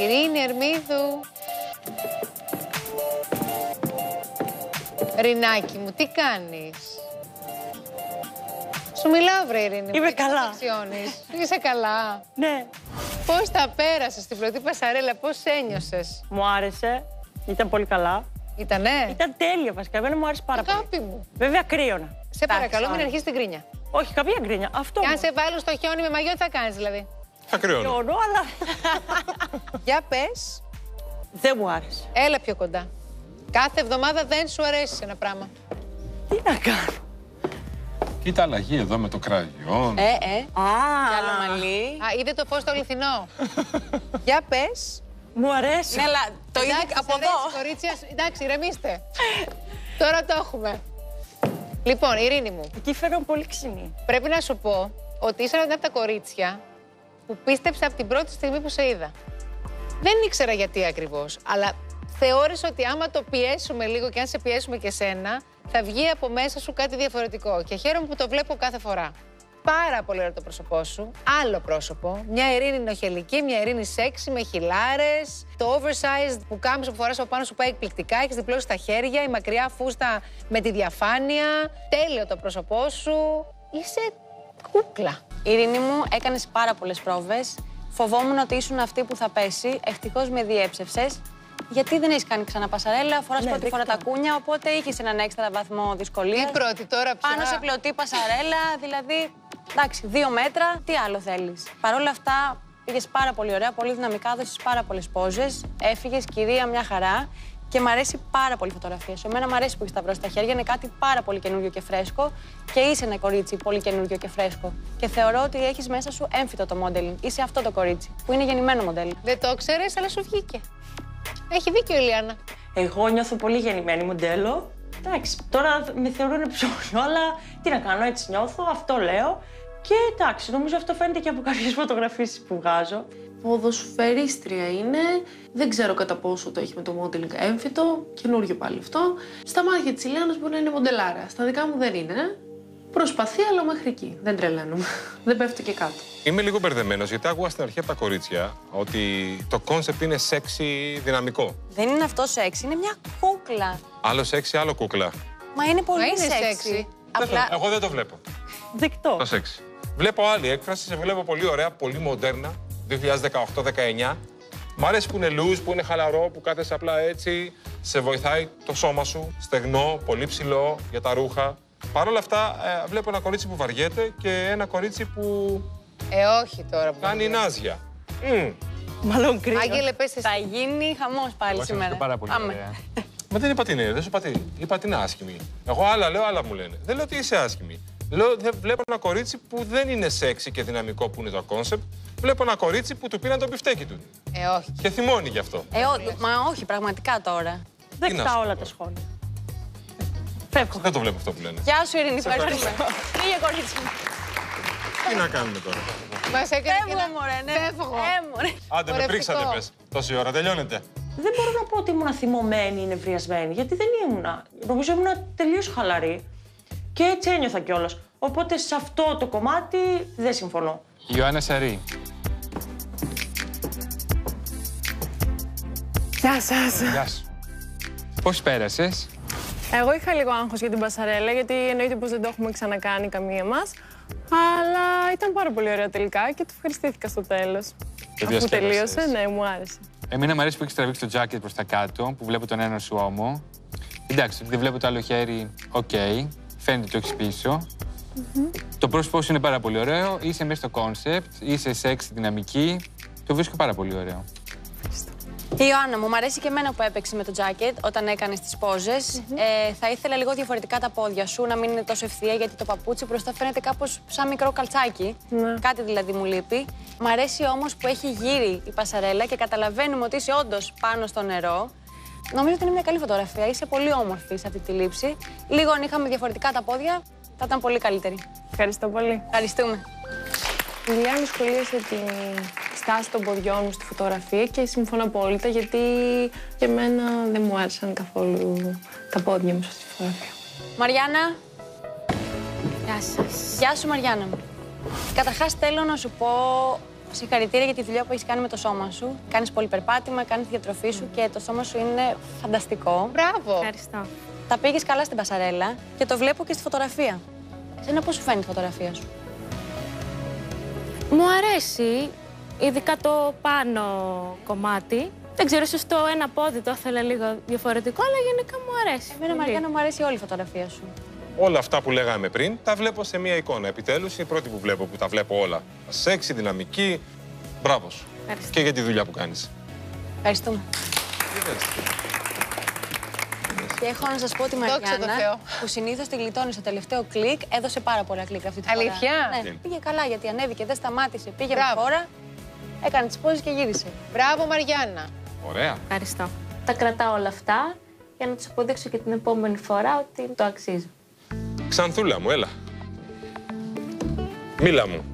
Ειρήνη Ερμίδου. Ρινάκι μου, τι κάνεις; Σου μιλάω, βρε Ειρήνη. μου, Είμαι γιατί καλά. με αξιώνεις. Είσαι καλά. Ναι. Πώς τα πέρασες στην πλωτή πασαρέλα, πώς ένιωσες; Μου άρεσε. Ήταν πολύ καλά. Ήτανε; Ήταν τέλεια βασικά. Εμένα μου άρεσε πάρα πολύ. Αγάπη μου. Βέβαια κρύωνα. Σε παρακαλώ, μην ωραία. αρχίσεις την κρίνια. Όχι, καμία γκρίνια. Αυτό. Και αν μου. σε βάλουν στο χιόνι με μαγιό, τι θα κάνεις δηλαδή; Θα κρυώνω. Κρυώνω, αλλά Για πες, δεν μου άρεσε. έλα πιο κοντά. Κάθε εβδομάδα δεν σου αρέσει ένα πράγμα. Τι να κάνω; Κοίτα αλλαγή εδώ με το κραγιόν. Ε, ε. Α, Κι άλλο μαλλί. Α, είδε το φως το αληθινό. Για πες. μου αρέσει. Ναι, αλλά το είδε Εντάξει, από σ' αρέσει, εδώ. κορίτσια, εντάξει, ρεμίστε. Τώρα το έχουμε. Λοιπόν, Ειρήνη μου, Εκεί φαίνομαι πολύ ξινή. πρέπει να σου πω ότι είσαι ένα από τα κορίτσια που πίστεψα από την πρώτη στιγμή που σε είδα. Δεν ήξερα γιατί ακριβώς, αλλά θεώρησα ότι άμα το πιέσουμε λίγο και αν σε πιέσουμε και σένα, θα βγει από μέσα σου κάτι διαφορετικό. Και χαίρομαι που το βλέπω κάθε φορά. Πάρα πολύ ωραίο το πρόσωπό σου. Άλλο πρόσωπο. Μια ειρήνη νοχελική, μια ειρήνη σεξι με χιλάρες. Το oversized που κάμισο που φοράς από πάνω σου πάει εκπληκτικά. Έχεις διπλώσει τα χέρια, η μακριά φούστα με τη διαφάνεια. Τέλειο το πρόσωπό σου. Είσαι κούκλα. Ειρήνη μου, έκανες πάρα πολλές πρόβες. Φοβόμουν ότι ήσουν αυτή που θα πέσει. Ευτυχώς με διέψευσες. Γιατί δεν έχεις κάνει ξανά πασαρέλα, φοράς Ναι, πρώτη φορά τα δεκτό. κούνια, οπότε είχες έναν έξτρα βαθμό δυσκολίας. Τι πρώτη τώρα πια. Πάνω σε πλωτή πασαρέλα, δηλαδή. Εντάξει, δύο μέτρα, τι άλλο θέλεις. Παρ' όλα αυτά, πήγες πάρα πολύ ωραία, πολύ δυναμικά, δώσει πάρα πολλές πόζες. Έφυγες, κυρία, μια χαρά. Και μου αρέσει πάρα πολύ η φωτογραφία σου. Εμένα μου αρέσει που έχεις σταυρώσει τα χέρια, είναι κάτι πάρα πολύ καινούριο και φρέσκο. Και είσαι ένα κορίτσι πολύ καινούριο και φρέσκο. Και θεωρώ ότι έχεις μέσα σου έμφυτο το modeling. Είσαι αυτό το κορίτσι, που είναι γεννημένο μοντέλο. Δεν το ξέρεις, αλλά σου βγήκε. Έχει δίκιο η Λιάννα. Εγώ νιώθω πολύ γεννημένη μοντέλο. Εντάξει, τώρα με θεωρούν ψώνιο, αλλά τι να κάνω, έτσι νιώθω, αυτό λέω. Και εντάξει, νομίζω αυτό φαίνεται και από κάποιες φωτογραφίες που βγάζω. Ποδοσφαιρίστρια είναι. Δεν ξέρω κατά πόσο το έχει με το modeling έμφυτο. Καινούριο πάλι αυτό. Στα μάτια της Ηλιάνα μπορεί να είναι μοντελάρα. Στα δικά μου δεν είναι. Προσπαθεί, αλλά μέχρι εκεί. Δεν τρελαίνομαι. δεν πέφτει και κάτω. Είμαι λίγο μπερδεμένος γιατί άκουγα στην αρχή από τα κορίτσια ότι το κόνσεπτ είναι σεξι δυναμικό. Δεν είναι αυτό σεξ, είναι μια κούκλα. Άλλο σεξι, άλλο κούκλα. Μα είναι πολύ Μα είναι σεξι. σεξι. Δεν Απλά το- Εγώ δεν το βλέπω. Δεκτό. Το σεξι. Βλέπω άλλη έκφραση, σε βλέπω πολύ ωραία, πολύ μοντέρνα, 2018-19. Μ' αρέσει που είναι loose, που είναι χαλαρό, που κάθεσαι απλά έτσι, σε βοηθάει το σώμα σου, στεγνό, πολύ ψηλό για τα ρούχα. Παρ' όλα αυτά, ε, βλέπω ένα κορίτσι που βαριέται και ένα κορίτσι που Ε, όχι τώρα που. κάνει νάζια. Μμ. Μάλλον κρύο. Άγγελε, πες εσύ. θα γίνει χαμός πάλι Όχι, σήμερα. είναι πάρα πολύ Πάμε. ωραία. Μα δεν είπα τι είναι, δεν σου είπα τι. Είπα ότι είναι άσχημη. Εγώ άλλα λέω, άλλα μου λένε. Δεν λέω ότι είσαι άσχημη. Λέω, δεν βλέπω ένα κορίτσι που δεν είναι σεξι και δυναμικό που είναι το κόνσεπτ. Βλέπω ένα κορίτσι που του πήραν το μπιφτέκι του. Ε, όχι. Και θυμώνει γι' αυτό. Ε, ό, μα όχι, πραγματικά τώρα. Τι να σου Δεκτά όλα πω. τα σχόλια. Φεύγω. Δεν το βλέπω αυτό που λένε. Γεια σου, Ειρήνη, ευχαριστούμε. Φύγε, κορίτσι μου. Τι να κάνουμε τώρα. Μας έκανε και Φεύγω, ένα... μωρέ, ναι. Φεύγω. Ε, μωρέ. Άντε, με Χορευτικό. πρήξατε, πες. Τόση ώρα, τελειώνεται. Δεν μπορώ να πω ότι ήμουν θυμωμένη ή νευριασμένη, γιατί δεν ήμουνα. Νομίζω ήμουν τελείως χαλαρή. Και έτσι ένιωθα κιόλας. Οπότε σε αυτό το κομμάτι δεν συμφωνώ. Ιωάννα Σαρή. Γεια σας. Γεια σου. Πώς πέρασες; Εγώ είχα λίγο άγχος για την πασαρέλα, γιατί εννοείται πως δεν το έχουμε ξανακάνει καμία μας. Αλλά ήταν πάρα πολύ ωραία τελικά και του ευχαριστήθηκα στο τέλος. Αφού διασκέδασες. τελείωσε, ναι, μου άρεσε. Εμένα μου αρέσει που έχεις τραβήξει το τζάκετ προς τα κάτω, που βλέπω τον ένα σου ώμο. Εντάξει, δεν βλέπω το άλλο χέρι, οκ. Φαίνεται ότι το έχεις πίσω. Το πρόσωπό σου είναι πάρα πολύ ωραίο. Είσαι μέσα στο κόνσεπτ, είσαι σεξ δυναμική. Το βρίσκω πάρα πολύ ωραίο. Ιωάννα μου, μ' αρέσει και εμένα που έπαιξε με το τζάκετ όταν έκανες τις πόζες. Ε, θα ήθελα λίγο διαφορετικά τα πόδια σου, να μην είναι τόσο ευθεία, γιατί το παπούτσι μπροστά φαίνεται κάπως σαν μικρό καλτσάκι. Ναι. Κάτι δηλαδή μου λείπει. Μ' αρέσει όμως που έχει γύρει η πασαρέλα και καταλαβαίνουμε ότι είσαι όντως πάνω στο νερό. Νομίζω ότι είναι μια καλή φωτογραφία. Είσαι πολύ όμορφη σε αυτή τη λήψη. Λίγο αν είχαμε διαφορετικά τα πόδια, θα ήταν πολύ καλύτερη. Ευχαριστώ πολύ. Ευχαριστούμε. Η Λιάννη σχολίασε τη στάση των ποδιών μου στη φωτογραφία και συμφωνώ απόλυτα γιατί και εμένα δεν μου άρεσαν καθόλου τα πόδια μου σε αυτή τη φωτογραφία. Μαριάννα. Γεια σας. Γεια σου, Μαριάννα μου. Καταρχάς θέλω να σου πω Συγχαρητήρια για τη δουλειά που έχεις κάνει με το σώμα σου. Κάνεις πολύ περπάτημα, κάνεις τη διατροφή σου και το σώμα σου είναι φανταστικό. Μπράβο. Ευχαριστώ. Τα πήγες καλά στην πασαρέλα και το βλέπω και στη φωτογραφία. Εσένα πώς σου φαίνεται η φωτογραφία σου; Μου αρέσει, ειδικά το πάνω κομμάτι. Δεν ξέρω, ίσως το ένα πόδι το ήθελα λίγο διαφορετικό, αλλά γενικά μου αρέσει. Εμένα, πολύ. Μαριάννα, μου αρέσει όλη η φωτογραφία σου. Όλα αυτά που λέγαμε πριν τα βλέπω σε μία εικόνα. Επιτέλους είναι η πρώτη που βλέπω που τα βλέπω όλα. Σεξι, δυναμική. Μπράβο σου. Ευχαριστώ. Και για τη δουλειά που κάνεις. Ευχαριστούμε. Και έχω να σας πω ότι η Δόξα τω Μαριάννα, Θεώ. που συνήθως τη γλιτώνει στο τελευταίο κλικ, έδωσε πάρα πολλά κλικ αυτή τη φορά. Αλήθεια; Ναι, πήγε καλά γιατί ανέβηκε, δεν σταμάτησε. Πήγε Μπράβο. με χώρα, έκανε τις πόζες και γύρισε. Μπράβο, Μαριάννα. Ωραία. Ευχαριστώ. Τα κρατάω όλα αυτά για να τους αποδείξω και την επόμενη φορά ότι το αξίζω. Ξανθούλα μου, έλα. Μίλα μου.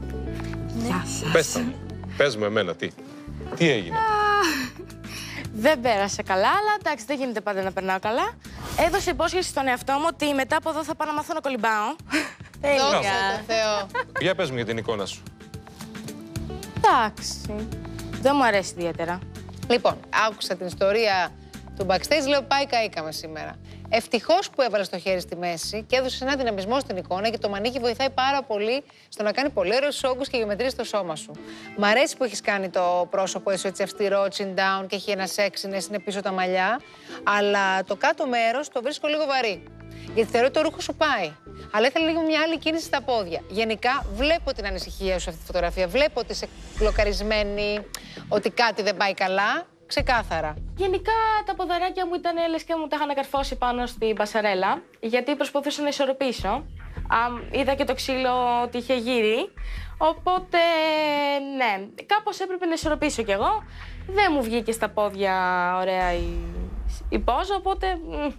Γεια σας. Πες τα μου. Πες μου εμένα τι. Τι έγινε; Δεν πέρασε καλά, αλλά εντάξει, δεν γίνεται πάντα να περνάω καλά. Έδωσε υπόσχεση στον εαυτό μου ότι μετά από εδώ θα πάω να μάθω να κολυμπάω. Δόξα Τέλεια. τω Θεώ. Για πες μου για την εικόνα σου. Εντάξει. Δεν μου αρέσει ιδιαίτερα. Λοιπόν, άκουσα την ιστορία του backstage, λέω πάει καήκαμε σήμερα. Ευτυχώς που έβαλε το χέρι στη μέση και έδωσε ένα δυναμισμό στην εικόνα και το μανίκι βοηθάει πάρα πολύ στο να κάνει πολύ ωραίου όγκους και γεωμετρίες στο σώμα σου. Μ' αρέσει που έχεις κάνει το πρόσωπο σου έτσι αυστηρό, chin down και έχει ένα sexiness, είναι πίσω τα μαλλιά. Αλλά το κάτω μέρος το βρίσκω λίγο βαρύ. Γιατί θεωρώ ότι το ρούχος σου πάει. Αλλά ήθελα λίγο μια άλλη κίνηση στα πόδια. Γενικά, βλέπω την ανησυχία σου σε αυτή τη φωτογραφία. Βλέπω ότι είσαι μπλοκαρισμένη, ότι κάτι δεν πάει καλά. Ξεκάθαρα. Γενικά τα ποδαράκια μου ήταν λες και μου τα είχαν καρφώσει πάνω στην πασαρέλα, γιατί προσπαθούσα να ισορροπήσω. Αμ, είδα και το ξύλο ότι είχε γύρει, οπότε ναι, κάπως έπρεπε να ισορροπήσω κι εγώ. Δεν μου βγήκε στα πόδια ωραία η, η πόζα, οπότε μ,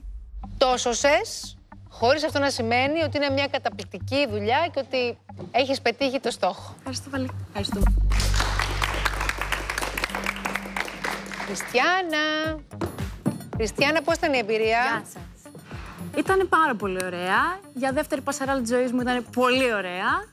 Το σωσες, χωρίς αυτό να σημαίνει ότι είναι μια καταπληκτική δουλειά και ότι έχεις πετύχει το στόχο. Ευχαριστώ πολύ. Ευχαριστούμε. Χριστιανά. Χριστιανά, πώς ήταν η εμπειρία; Γεια σας. Ήταν πάρα πολύ ωραία. Για δεύτερη πασαράλα της ζωής μου ήταν πολύ ωραία.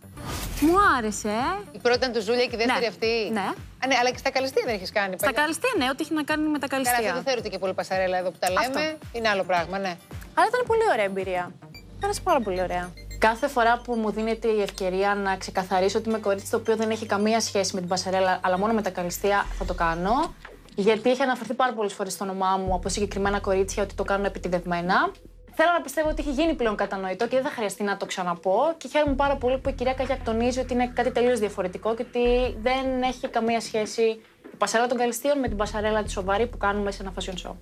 Μου άρεσε. Η πρώτη ήταν του Ζούλια και η δεύτερη Ναι. αυτή. Ναι. Α, ναι, αλλά και στα καλυστία δεν έχεις κάνει. Στα παλιά. καλυστία, ναι, ό,τι έχει να κάνει με τα Καλά, καλυστία. αυτό δεν θεωρείται και πολύ πασαρέλα εδώ που τα λέμε. Αυτό. Είναι άλλο πράγμα, ναι. Αλλά ήταν πολύ ωραία εμπειρία. Πέρασε πάρα πολύ ωραία. Κάθε φορά που μου δίνεται η ευκαιρία να ξεκαθαρίσω ότι είμαι κορίτσι το οποίο δεν έχει καμία σχέση με την πασαρέλα, αλλά μόνο με τα καλυστία, θα το κάνω. Γιατί έχει αναφερθεί πάρα πολλές φορές στο όνομά μου από συγκεκριμένα κορίτσια ότι το κάνουν επιτιδευμένα. Θέλω να πιστεύω ότι έχει γίνει πλέον κατανοητό και δεν θα χρειαστεί να το ξαναπώ. Και χαίρομαι πάρα πολύ που η κυρία Καγιάκ τονίζει ότι είναι κάτι τελείως διαφορετικό και ότι δεν έχει καμία σχέση η πασαρέλα των καλυστίων με την πασαρέλα τη σοβαρή που κάνουμε σε ένα fashion show.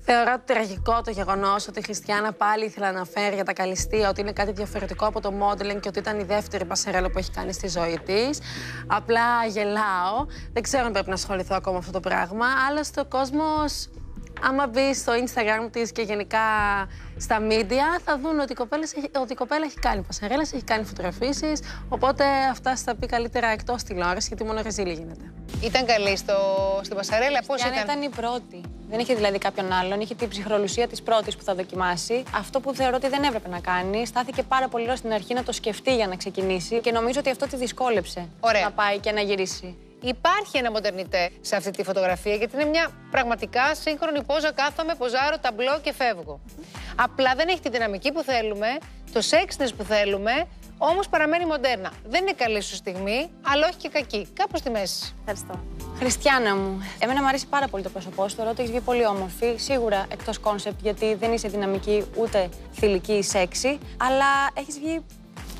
Θεωρώ τραγικό το γεγονός ότι η Χριστιανά πάλι ήθελε να αναφέρει για τα καλυστία ότι είναι κάτι διαφορετικό από το modeling και ότι ήταν η δεύτερη πασαρέλα που έχει κάνει στη ζωή της. Απλά γελάω. Δεν ξέρω αν πρέπει να ασχοληθώ ακόμα με αυτό το πράγμα. Άλλωστε, ο κόσμος, άμα μπεις στο Instagram της και γενικά στα media, θα δουν ότι η κοπέλα έχει, ότι η κοπέλα έχει κάνει πασαρέλα, έχει κάνει φωτογραφίσεις. Οπότε αυτά θα τα πει καλύτερα εκτός τηλεόραση, γιατί μόνο ρεζίλη γίνεται. Ήταν καλή στο, στην πασαρέλα, πώς Και αν ήταν; ήταν η πρώτη. Δεν είχε δηλαδή κάποιον άλλον, είχε την ψυχρολουσία της πρώτης που θα δοκιμάσει. Αυτό που θεωρώ ότι δεν έπρεπε να κάνει, στάθηκε πάρα πολύ ώρα στην αρχή να το σκεφτεί για να ξεκινήσει και νομίζω ότι αυτό τη δυσκόλεψε Ωραία. να πάει και να γυρίσει. Υπάρχει ένα μοντερνιτέ σε αυτή τη φωτογραφία γιατί είναι μια πραγματικά σύγχρονη πόζα. Κάθομαι, ποζάρω, ταμπλό και φεύγω. Απλά δεν έχει τη δυναμική που θέλουμε, το sexiness που θέλουμε, όμως παραμένει μοντέρνα. Δεν είναι καλή σου στιγμή, αλλά όχι και κακή. Κάπου στη μέση. Ευχαριστώ. Χριστιάνα μου, εμένα μου αρέσει πάρα πολύ το πρόσωπό σου. Θεωρώ ότι έχει βγει πολύ όμορφη. Σίγουρα εκτός κόνσεπτ, γιατί δεν είσαι δυναμική ούτε θηλυκή ή σεξy. Αλλά έχεις βγει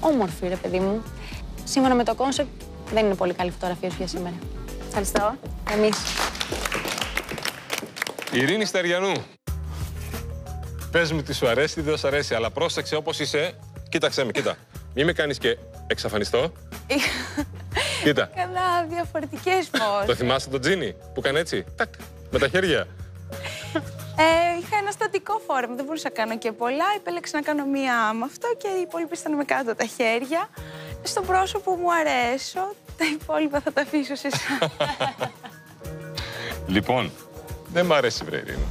όμορφη, ρε παιδί μου. Σύμφωνα με το κόνσεπτ, δεν είναι πολύ καλή φωτογραφία σου για σήμερα. Ευχαριστώ. Εμείς. Ειρήνη Στεριανού. Πες μου τι σου αρέσει, τι δεν σου αρέσει, αλλά πρόσεξε όπως είσαι. Κοίταξε με, κοίτα. Μην με κάνεις και εξαφανιστώ. κοίτα. Καλά, διαφορετικές Το πώ. θυμάσαι το τζίνι που έκανε έτσι; Τάκ. Με τα χέρια. ε, είχα ένα στατικό φόρμα, δεν μπορούσα να κάνω και πολλά. Επέλεξα να κάνω μία με αυτό και οι υπόλοιποι ήταν με κάτω τα χέρια. Στο πρόσωπο μου αρέσω. Τα υπόλοιπα θα τα αφήσω σε εσά. Λοιπόν, δεν μ' αρέσει βρε Ειρήνη.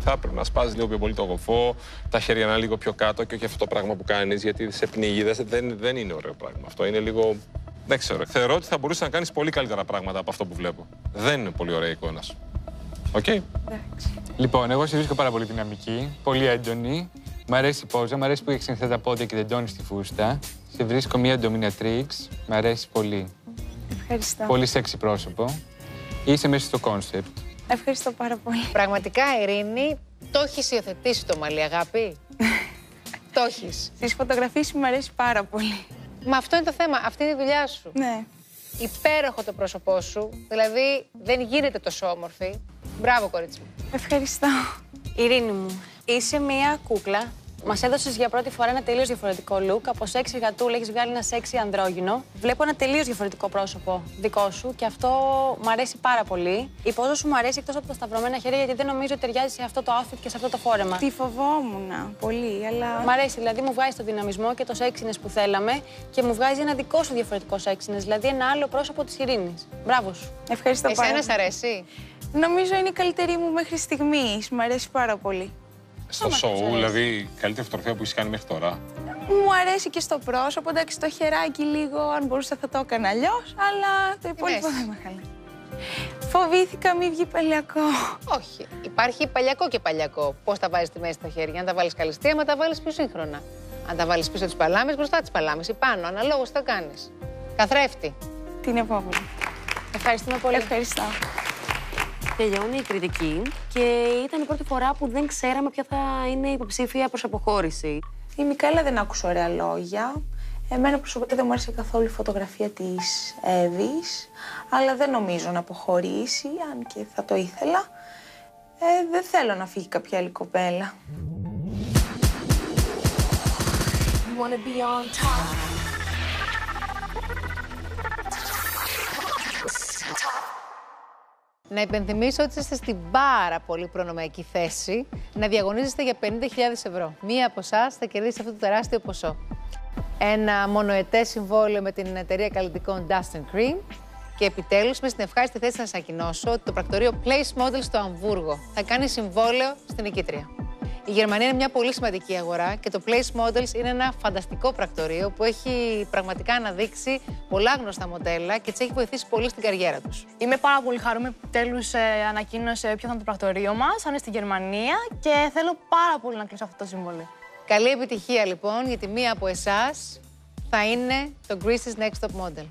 Θα έπρεπε να σπάζεις λίγο πιο πολύ το γοφό, τα χέρια να είναι λίγο πιο κάτω και όχι αυτό το πράγμα που κάνεις, γιατί σε πνίγει. Δεν, δεν, δεν είναι ωραίο πράγμα. Αυτό είναι λίγο Δεν ξέρω. Θεωρώ ότι θα μπορούσες να κάνεις πολύ καλύτερα πράγματα από αυτό που βλέπω. Δεν είναι πολύ ωραία η εικόνα σου. Οκ; Λοιπόν, εγώ σε βρίσκω πάρα πολύ δυναμική, πολύ έντονη. Μ' αρέσει η πόζα, μ' αρέσει που έχεις ανοιχτά τα πόδια και τεντώνει τη φούστα. Σε βρίσκω μία dominatrix, μ' αρέσει πολύ. Ευχαριστώ. Πολύ σεξι πρόσωπο. Είσαι μέσα στο κόνσεπτ. Ευχαριστώ πάρα πολύ. Πραγματικά, Ειρήνη, το έχεις υιοθετήσει το μαλλί, αγάπη; το έχεις. Στις φωτογραφίες μου αρέσει πάρα πολύ. Μα αυτό είναι το θέμα. Αυτή είναι η δουλειά σου. Ναι. Υπέροχο το πρόσωπό σου. Δηλαδή, δεν γίνεται τόσο όμορφη. Μπράβο, κορίτσι μου. Ευχαριστώ. Ειρήνη μου, είσαι μία κούκλα. Μας έδωσες για πρώτη φορά ένα τελείως διαφορετικό look. Από σεξι γατούλα έχεις βγάλει ένα σεξι ανδρόγυνο. Βλέπω ένα τελείως διαφορετικό πρόσωπο δικό σου και αυτό μου αρέσει πάρα πολύ. Η πόζα σου μου αρέσει εκτός από τα σταυρωμένα χέρια γιατί δεν νομίζω ότι ταιριάζει σε αυτό το outfit και σε αυτό το φόρεμα. Τη φοβόμουν πολύ, αλλά. Μ' αρέσει, δηλαδή μου βγάζει το δυναμισμό και το sexiness που θέλαμε και μου βγάζει ένα δικό σου διαφορετικό sexiness, δηλαδή ένα άλλο πρόσωπο της ειρήνης. Μπράβο σου. Ευχαριστώ πάρα Εσένα πολύ. σ' αρέσει; Νομίζω είναι η καλύτερη μου μέχρι στιγμής. Μ' αρέσει πάρα πολύ. Στο σοου, δηλαδή, η καλύτερη φωτογραφία που έχεις κάνει μέχρι τώρα. Μου αρέσει και στο πρόσωπο. Εντάξει, το χεράκι λίγο, αν μπορούσα θα το έκανα αλλιώς, αλλά το υπόλοιπο λες; δεν με χαλάει. Φοβήθηκα μη βγει παλιακό. Όχι. Υπάρχει παλιακό και παλιακό. Πώς τα βάζεις στη μέση τα χέρια. Αν τα βάλεις καλυστή, άμα τα βάλεις πιο σύγχρονα. Αν τα βάλεις πίσω τις παλάμες, μπροστά τις παλάμες ή πάνω. Αναλόγως τι θα κάνεις. Καθρέφτη. Την επόμενη. Ευχαριστούμε πολύ. Ευχαριστώ. Τελειώνει η κριτική και ήταν η πρώτη φορά που δεν ξέραμε ποια θα είναι η υποψήφια προς αποχώρηση. Η Μικαέλα δεν άκουσε ωραία λόγια. Εμένα προσωπικά δεν μου άρεσε καθόλου η φωτογραφία της Εύης, αλλά δεν νομίζω να αποχωρήσει, αν και θα το ήθελα. Ε, δεν θέλω να φύγει κάποια άλλη κοπέλα. Να υπενθυμίσω ότι είστε στην πάρα πολύ προνομιακή θέση να διαγωνίζεστε για 50.000 ευρώ. Μία από εσάς θα κερδίσει αυτό το τεράστιο ποσό. Ένα μονοετές συμβόλαιο με την εταιρεία καλλιτικών Dust Cream. Και επιτέλους, με στην ευχάριστη θέση να σας ανακοινώσω ότι το πρακτορείο Place Model στο Αμβούργο θα κάνει συμβόλαιο στην νικήτρια. Η Γερμανία είναι μια πολύ σημαντική αγορά και το Place Models είναι ένα φανταστικό πρακτορείο που έχει πραγματικά αναδείξει πολλά γνωστά μοντέλα και τις έχει βοηθήσει πολύ στην καριέρα τους. Είμαι πάρα πολύ χαρούμενη που τέλους ανακοίνωσε ποιο θα είναι το πρακτορείο μας, αν είναι στη Γερμανία και θέλω πάρα πολύ να κλείσω αυτό το συμβόλαιο. Καλή επιτυχία λοιπόν, γιατί μία από εσάς θα είναι το Greece's Next Top Model.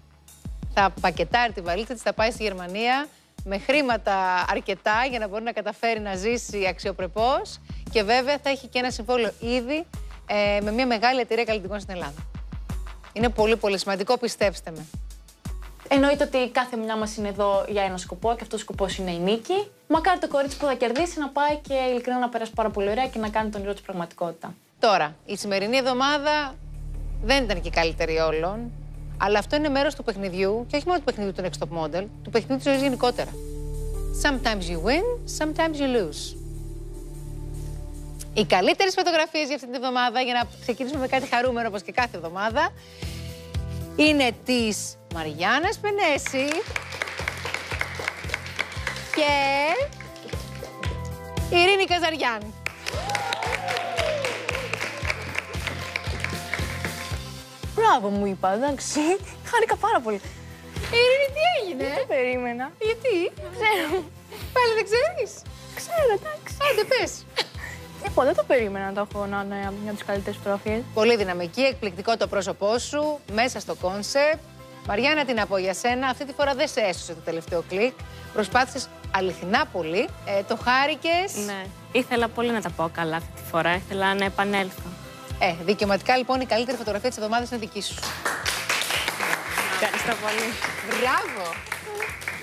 Θα πακετάρει τη βαλίτσα της, θα πάει στη Γερμανία με χρήματα αρκετά για να μπορεί να καταφέρει να ζήσει αξιοπρεπώς και βέβαια θα έχει και ένα συμβόλαιο ήδη ε, με μια μεγάλη εταιρεία καλλιτικών στην Ελλάδα. Είναι πολύ πολύ σημαντικό, πιστέψτε με. Εννοείται ότι κάθε μια μας είναι εδώ για ένα σκοπό και αυτός ο σκοπός είναι η νίκη. Μακάρι το κορίτσι που θα κερδίσει να πάει και ειλικρινά να περάσει πάρα πολύ ωραία και να κάνει τον όνειρο της πραγματικότητα. Τώρα, η σημερινή εβδομάδα δεν ήταν και η καλύτερη όλων, αλλά αυτό είναι μέρος του παιχνιδιού και όχι μόνο του παιχνιδιού του Next Top Model, του παιχνιδιού της ζωής γενικότερα. Sometimes you win, sometimes you lose. Οι καλύτερες φωτογραφίες για αυτή την εβδομάδα, για να ξεκινήσουμε με κάτι χαρούμενο όπως και κάθε εβδομάδα, είναι της Μαριάννας Πενέση και Ειρήνη Καζαριάν. Μπράβο μου είπα, εντάξει. Χάρηκα πάρα πολύ. Ειρήνη, τι έγινε; Δεν το περίμενα. Γιατί; Ξέρω. Πάλι δεν ξέρεις; Ξέρω, εντάξει. Άντε πες. Τίποτα, δεν το περίμενα να το έχω να είναι μια από τις καλύτερες φωτογραφίες. Πολύ δυναμική, εκπληκτικό το πρόσωπό σου, μέσα στο κόνσεπτ. Μαριάννα, τι να πω για σένα. Αυτή τη φορά δεν σε έσωσε το τελευταίο κλικ. Προσπάθησες αληθινά πολύ. Ε, το χάρηκες. Ναι. Ήθελα πολύ να τα πω καλά αυτή τη φορά. Ήθελα να επανέλθω. Ε, δικαιωματικά λοιπόν η καλύτερη φωτογραφία της εβδομάδας είναι δική σου. Ευχαριστώ πολύ. Μπράβο!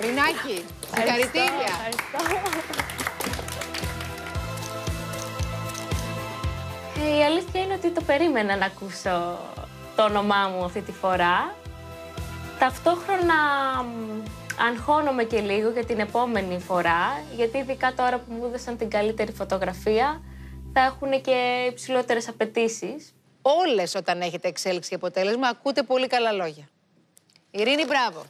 Ρινάκη, συγχαρητήρια. Ε, η αλήθεια είναι ότι το περίμενα να ακούσω το όνομά μου αυτή τη φορά. Ταυτόχρονα μ, αγχώνομαι και λίγο για την επόμενη φορά, γιατί ειδικά τώρα που μου έδωσαν την καλύτερη φωτογραφία, θα έχουν και υψηλότερες απαιτήσεις. Όλες όταν έχετε εξέλιξη και αποτέλεσμα ακούτε πολύ καλά λόγια. Ειρήνη, μπράβο.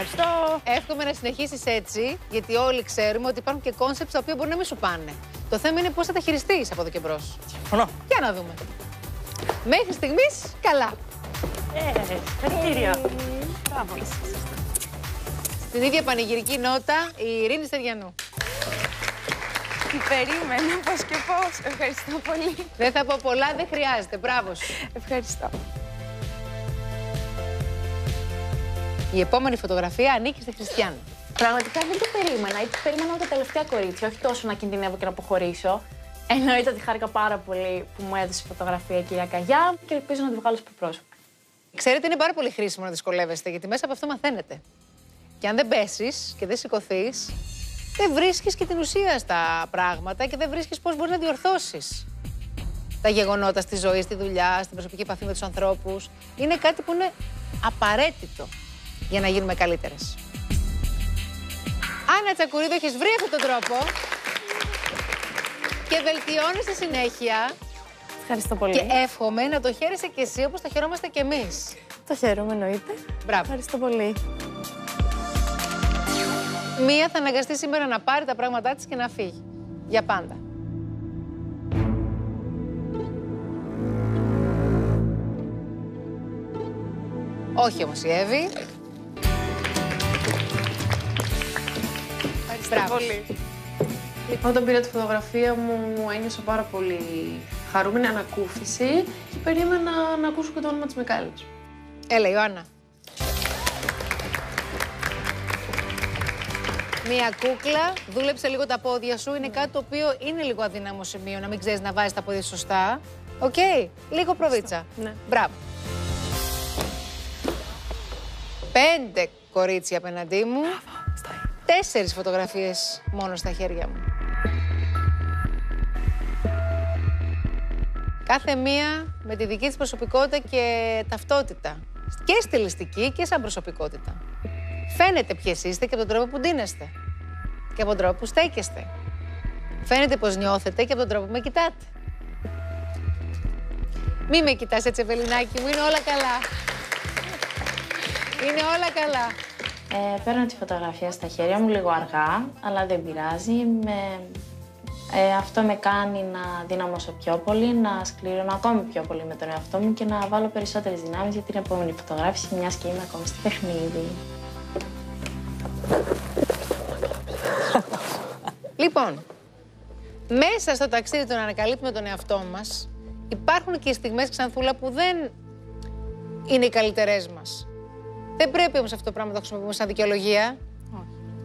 Ευχαριστώ. Εύχομαι να συνεχίσεις έτσι, γιατί όλοι ξέρουμε ότι υπάρχουν και κόνσεπτ τα οποία μπορεί να μην σου πάνε. Το θέμα είναι πώς θα τα χειριστείς από εδώ και μπρος. Συμφωνώ. Για να δούμε. Μέχρι στιγμής καλά. Ευχαριστήρια. Στην ίδια πανηγυρική νότα η Ειρήνη Στεριανού. Τι περίμενα, πώς και πώς. Ευχαριστώ πολύ. Δεν θα πω πολλά, δεν χρειάζεται. Μπράβο σου. Ευχαριστώ. Η επόμενη φωτογραφία ανήκει στη Χριστιανή. Πραγματικά δεν το περίμενα. Ή περίμενα τα τελευταία κορίτσια, όχι τόσο να κινδυνεύω και να αποχωρήσω. Εννοείται ότι χάρηκα πάρα πολύ που μου έδωσε φωτογραφία η κυρία Καγιά και ελπίζω να τη βγάλω στο πρόσωπο. Ξέρετε, είναι πάρα πολύ χρήσιμο να δυσκολεύεστε, γιατί μέσα από αυτό μαθαίνετε. Και αν δεν πέσεις και δεν σηκωθείς, δεν βρίσκεις και την ουσία στα πράγματα και δεν βρίσκεις πώς μπορεί να διορθώσεις τα γεγονότα στη ζωή, στη δουλειά, στην προσωπική επαφή με τους ανθρώπους. Είναι κάτι που είναι απαραίτητο για να γίνουμε καλύτερες. Άννα Τσακουρίδου, έχεις βρει αυτόν τον τρόπο και βελτιώνεις συνέχεια. Ευχαριστώ πολύ. Και εύχομαι να το χαίρεσαι κι εσύ όπως το χαιρόμαστε κι εμείς. Το χαίρομαι, εννοείται. Μπράβο. Ευχαριστώ πολύ. Μία θα αναγκαστεί σήμερα να πάρει τα πράγματά της και να φύγει. Για πάντα. Όχι όμως η Εύη. Ευχαριστώ πολύ. Όταν πήρα τη φωτογραφία μου, ένιωσα πάρα πολύ χαρούμενη, ανακούφιση και περίμενα να ακούσω και το όνομα της Μικάλης. Έλα, Ιωάννα. Μία κούκλα, δούλεψε λίγο τα πόδια σου. Είναι κάτι το οποίο είναι λίγο αδύναμο σημείο, να μην ξέρεις να βάζεις τα πόδια σωστά. Οκ, λίγο προβίτσα. Ναι. Μπράβο. Πέντε κορίτσια απέναντί μου. Τέσσερις φωτογραφίες μόνο στα χέρια μου. Κάθε μία με τη δική της προσωπικότητα και ταυτότητα. Και στιλιστική και σαν προσωπικότητα. Φαίνεται ποιες είστε και από τον τρόπο που ντύνεστε. Και από τον τρόπο που στέκεστε. Φαίνεται πως νιώθετε και από τον τρόπο που με κοιτάτε. Μη με κοιτάς έτσι, Ευελινάκη μου, είναι όλα καλά. Είναι όλα καλά. Ε, παίρνω τη φωτογραφία στα χέρια μου λίγο αργά, αλλά δεν πειράζει. Με, ε, αυτό με κάνει να δυναμώσω πιο πολύ, να σκληρώνω ακόμη πιο πολύ με τον εαυτό μου και να βάλω περισσότερες δυνάμεις για την επόμενη φωτογράφηση, μιας και είμαι ακόμη στο παιχνίδι. Λοιπόν, μέσα στο ταξίδι του να ανακαλύπτουμε τον εαυτό μας, υπάρχουν και στιγμές, Ξανθούλα, που δεν είναι οι καλύτερές μας. Δεν πρέπει όμως αυτό το πράγμα να το χρησιμοποιούμε σαν δικαιολογία.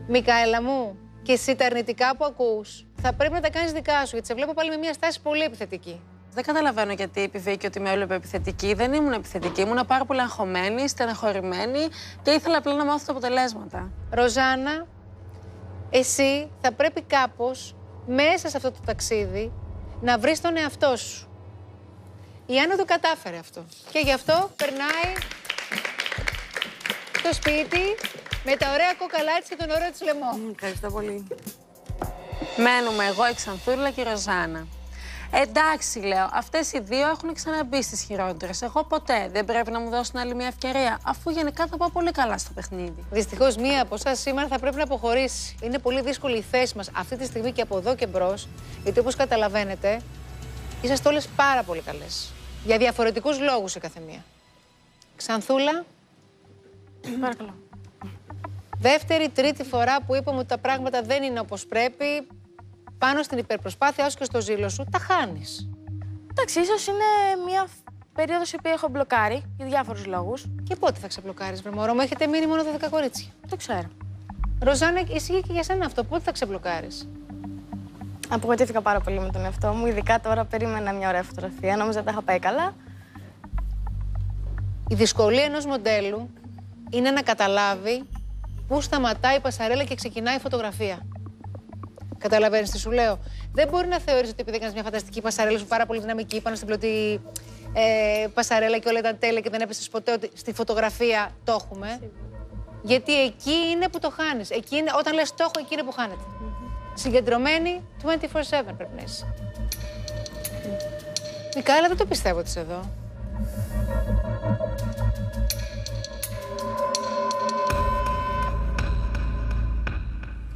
Μικαέλα μου, και εσύ τα αρνητικά που ακούς, θα πρέπει να τα κάνεις δικά σου, γιατί σε βλέπω πάλι με μια στάση πολύ επιθετική. Δεν καταλαβαίνω γιατί επιβήκε ότι με έβλεπε επιθετική. Δεν ήμουν επιθετική. Ήμουν πάρα πολύ αγχωμένη, στεναχωρημένη και ήθελα απλά να μάθω τα αποτελέσματα. Ροζάνα, εσύ θα πρέπει κάπως μέσα σε αυτό το ταξίδι να βρεις τον εαυτό σου. Η Άννα το κατάφερε αυτό. Και γι' αυτό περνάει στο σπίτι με τα ωραία κοκαλά της και τον ωραίο της λαιμό. Ευχαριστώ πολύ. Μένουμε εγώ, η Ξανθούλα και η Ροζάνα. Εντάξει, λέω, αυτές οι δύο έχουν ξαναμπεί στις χειρότερες. Εγώ ποτέ δεν πρέπει να μου δώσουν άλλη μια ευκαιρία, αφού γενικά θα πάω πολύ καλά στο παιχνίδι. Δυστυχώς, μία από εσάς σήμερα θα πρέπει να αποχωρήσει. Είναι πολύ δύσκολη η θέση μας αυτή τη στιγμή και από εδώ και μπρος, γιατί όπως καταλαβαίνετε, είσαστε όλες πάρα πολύ καλές. Για διαφορετικούς λόγους η καθεμία. Ξανθούλα. Παρακαλώ. Δεύτερη, τρίτη φορά που είπαμε ότι τα πράγματα δεν είναι όπως πρέπει, πάνω στην υπερπροσπάθειά σου και στο ζήλο σου, τα χάνεις. Εντάξει, ίσως είναι μια περίοδος η οποία έχω μπλοκάρει για διάφορους λόγους. Και πότε θα ξεμπλοκάρεις, βρε μωρό μου, έχετε μείνει μόνο 12 κορίτσια. Το ξέρω. Ροζάνα, ισχύει και για σένα αυτό. Πότε θα ξεμπλοκάρεις; Απογοητεύτηκα πάρα πολύ με τον εαυτό μου. Ειδικά τώρα περίμενα μια ωραία φωτογραφία. Νόμιζα ότι τα είχα πάει καλά. Η δυσκολία ενός μοντέλου είναι να καταλάβει πού σταματάει η πασαρέλα και ξεκινάει η φωτογραφία. Καταλαβαίνεις τι σου λέω. Δεν μπορεί να θεωρήσει ότι επειδή έκανες μια φανταστική πασαρέλα σου πάρα πολύ δυναμική πάνω στην πλωτή ε, πασαρέλα και όλα ήταν τέλεια και δεν έπεσε ποτέ ότι στη φωτογραφία το έχουμε. Γιατί εκεί είναι που το χάνεις. Όταν λες το έχω, εκεί είναι που χάνεται. Συγκεντρωμένη 24-7 πρέπει να είσαι. Μικάλα, δεν το πιστεύω ότι είσαι εδώ.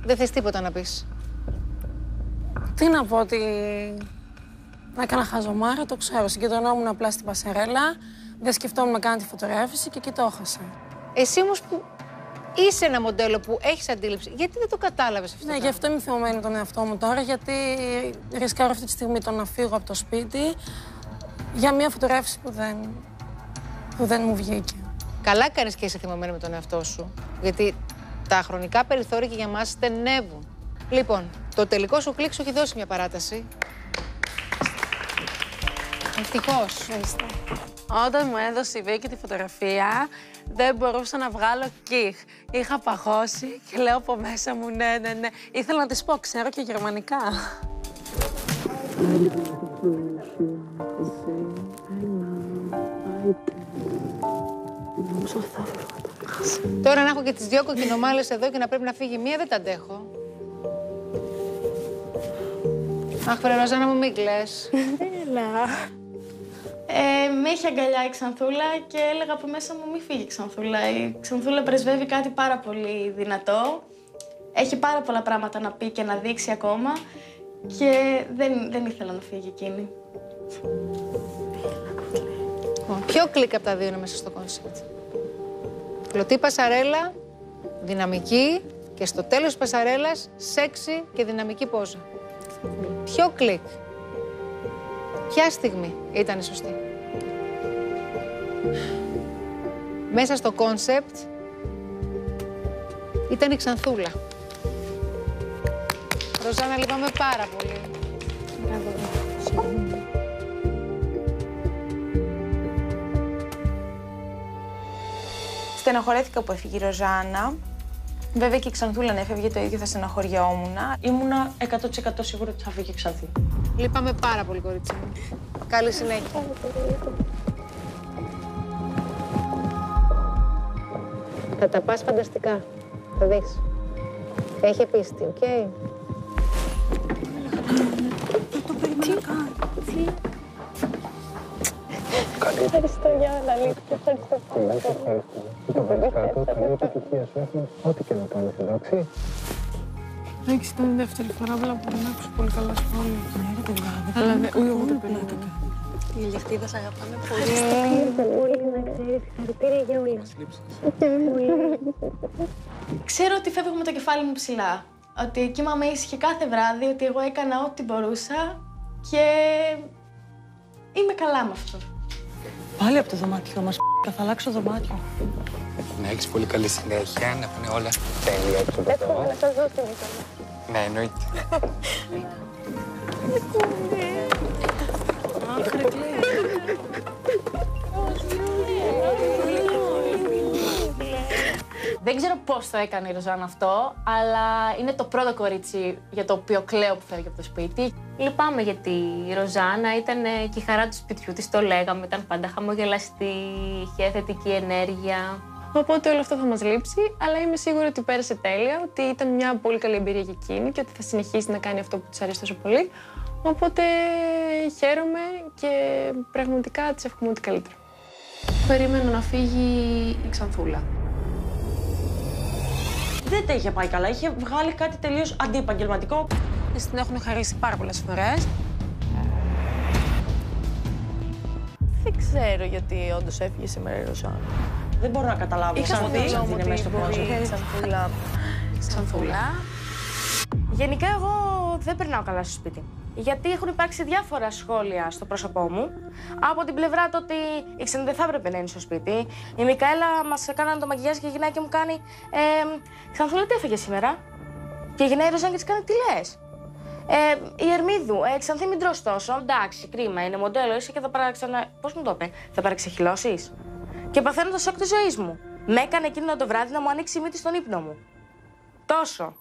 Δεν θες τίποτα να πεις. Τι να πω, ότι να έκανα χαζομάρα, το ξέρω. Συγκεντρωνόμουν απλά στην πασαρέλα, δεν σκεφτόμουν καν τη φωτογράφηση και εκεί το έχασα. Εσύ όμως που είσαι ένα μοντέλο που έχεις αντίληψη, γιατί δεν το κατάλαβες αυτό. Ναι, γι' αυτό είμαι θυμωμένη με τον εαυτό μου τώρα, γιατί ρισκάρω αυτή τη στιγμή το να φύγω από το σπίτι για μια φωτογράφηση που δεν, που δεν μου βγήκε. Καλά κάνεις και είσαι θυμωμένη με τον εαυτό σου. Γιατί τα χρονικά περιθώρια και για μας στενεύουν. Λοιπόν, το τελικό σου κλικ σου έχει δώσει μια παράταση. Ευτυχώς. Όταν μου έδωσε η Βίκη τη φωτογραφία, δεν μπορούσα να βγάλω κιχ. Είχα παγώσει και λέω από μέσα μου ναι, ναι, ναι. Ήθελα να της πω, ξέρω και γερμανικά. Τώρα να έχω και τις δυο κοκκινομάλες εδώ και να πρέπει να φύγει μία, δεν τα αντέχω. Αχ, βρε Ροζάνα μου, μην κλαις. Έλα. Ε, με έχει αγκαλιά η Ξανθούλα και έλεγα από μέσα μου μη φύγει η Ξανθούλα. Η Ξανθούλα πρεσβεύει κάτι πάρα πολύ δυνατό. Έχει πάρα πολλά πράγματα να πει και να δείξει ακόμα και δεν, δεν ήθελα να φύγει εκείνη. Ποιο κλικ από τα δύο είναι μέσα στο κόνσεπτ. Πλωτή πασαρέλα, δυναμική και στο τέλος της πασαρέλας σεξι και δυναμική πόζα. Ποιο κλικ; Ποια στιγμή ήταν η σωστή; Μέσα στο κόνσεπτ ήταν η Ξανθούλα. Ροζάνα, λυπάμαι πάρα πολύ. Στενοχωρέθηκα που έφυγε η Ροζάνα. Βέβαια και η Ξανθούλα να έφευγε το ίδιο θα στενοχωριόμουν. Ήμουνα 100% σίγουρη ότι θα φύγει η Ξανθή. Λυπάμαι πάρα πολύ, κορίτσι μου. Καλή συνέχεια. Θα τα πας φανταστικά. Θα δεις. Έχε πίστη, οκ; Ευχαριστώ για όλα, αλήθεια. Ευχαριστώ. Καλή επιτυχίας σου. Έχουμε ό,τι και να κάνεις, εντάξει. Εντάξει, ήταν η δεύτερη φορά, αλλά που δεν άκουσα πολύ καλά σχόλια. Αλλά δεν, ούτε εγώ δεν περίμενα. Οι ηλιχτίδες αγαπάμε πολύ. Πολύ να ξέρεις. Συγχαρητήρια για όλα. Ξέρω ότι φεύγω με το κεφάλι μου ψηλά. Ότι κοιμάμαι ήσυχη κάθε βράδυ, ότι εγώ έκανα ό,τι μπορούσα και είμαι καλά με αυτό. Πάλι από το δωμάτιο μας, θα αλλάξω δωμάτιο. Να έχεις πολύ καλή συνέχεια, να πάνε όλα τέλεια έξω από Εύχομαι εδώ. να σας δώσω την Ναι, εννοείται. Δεν ξέρω πώς το έκανε η Ροζάνα αυτό, αλλά είναι το πρώτο κορίτσι για το οποίο κλαίω που φεύγει από το σπίτι. Λυπάμαι γιατί η Ροζάνα ήταν ε, και η χαρά του σπιτιού της, το λέγαμε, ήταν πάντα χαμογελαστή, είχε θετική ενέργεια. Οπότε όλο αυτό θα μας λείψει, αλλά είμαι σίγουρη ότι πέρασε τέλεια, ότι ήταν μια πολύ καλή εμπειρία για εκείνη και ότι θα συνεχίσει να κάνει αυτό που της αρέσει τόσο πολύ. Οπότε χαίρομαι και πραγματικά της εύχομαι ό,τι καλύτερο. Περίμενα να φύγει η Ξανθούλα. Δεν τα είχε πάει καλά. Είχε βγάλει κάτι τελείως αντιεπαγγελματικό. Της την έχουν χαρίσει πάρα πολλές φορές. Δεν ξέρω γιατί όντως έφυγε σήμερα η Ροζάνα. Δεν μπορώ να καταλάβω. Είχα σαν στο τι μυαλό μου είναι ότι μέσα στο μπορεί κόσμο. η Ξανθούλα. Ξανθούλα. Γενικά εγώ δεν περνάω καλά στο σπίτι. Γιατί έχουν υπάρξει διάφορα σχόλια στο πρόσωπό μου. Από την πλευρά του ότι η Ξένη δεν θα έπρεπε να είναι στο σπίτι. Η Μικαέλα μας έκαναν το μαγιγιάζ και γυρνάει και μου κάνει. Ε, Ξανθούλα, τι έφεγε σήμερα; Και γυρνάει η Ροζάν και τη κάνει τι λες; Ε, η Ερμίδου, ε, Ξανθή, μην τρως τόσο; Εντάξει, κρίμα, είναι μοντέλο, είσαι και θα παραξανα... Πώς μου το είπε, θα παραξεχυλώσει. Και παθαίνω το σοκ της ζωής μου. Με έκανε εκείνο το βράδυ να μου ανοίξει η μύτη στον ύπνο μου. Τόσο.